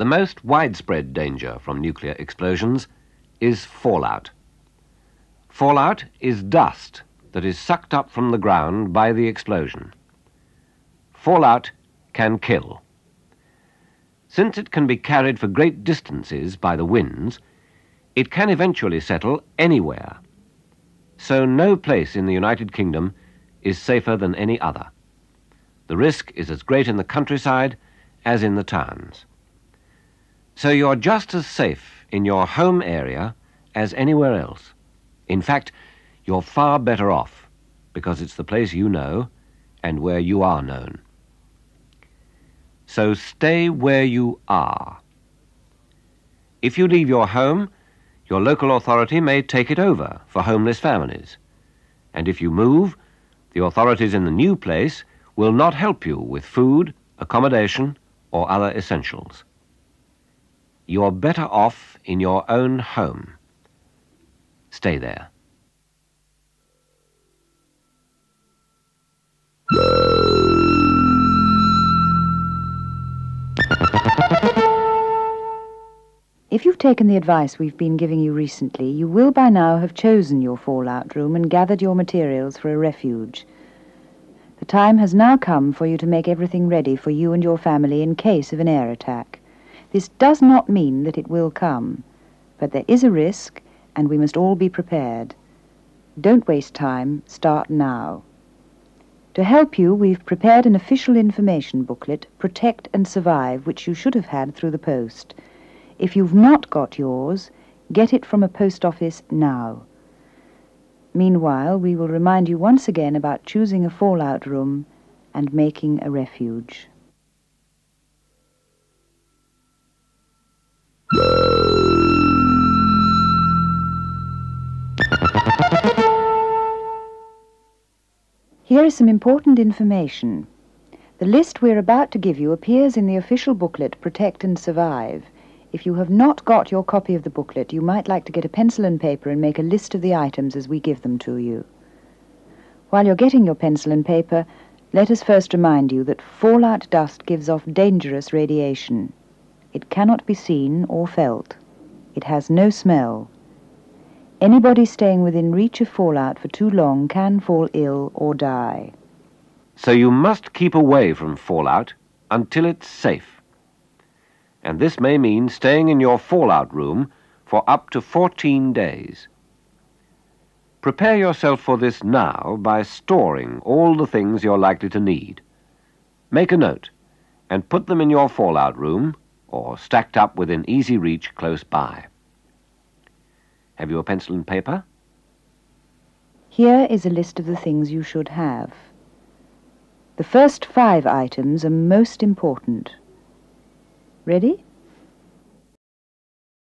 The most widespread danger from nuclear explosions is fallout. Fallout is dust that is sucked up from the ground by the explosion. Fallout can kill. Since it can be carried for great distances by the winds, it can eventually settle anywhere. So no place in the United Kingdom is safer than any other. The risk is as great in the countryside as in the towns. So you're just as safe in your home area as anywhere else. In fact, you're far better off because it's the place you know and where you are known. So stay where you are. If you leave your home, your local authority may take it over for homeless families. And if you move, the authorities in the new place will not help you with food, accommodation, or other essentials. You're better off in your own home. Stay there. If you've taken the advice we've been giving you recently, you will by now have chosen your fallout room and gathered your materials for a refuge. The time has now come for you to make everything ready for you and your family in case of an air attack. This does not mean that it will come, but there is a risk, and we must all be prepared. Don't waste time, start now. To help you, we've prepared an official information booklet, Protect and Survive, which you should have had through the post. If you've not got yours, get it from a post office now. Meanwhile, we will remind you once again about choosing a fallout room and making a refuge. Some important information. The list we're about to give you appears in the official booklet Protect and Survive. If you have not got your copy of the booklet, you might like to get a pencil and paper and make a list of the items as we give them to you. While you're getting your pencil and paper, let us first remind you that fallout dust gives off dangerous radiation. It cannot be seen or felt. It has no smell. Anybody staying within reach of fallout for too long can fall ill or die. So you must keep away from fallout until it's safe and this may mean staying in your fallout room for up to 14 days. Prepare yourself for this now by storing all the things you're likely to need. Make a note and put them in your fallout room or stacked up within easy reach close by. Have you a pencil and paper? Here is a list of the things you should have. The first five items are most important. Ready?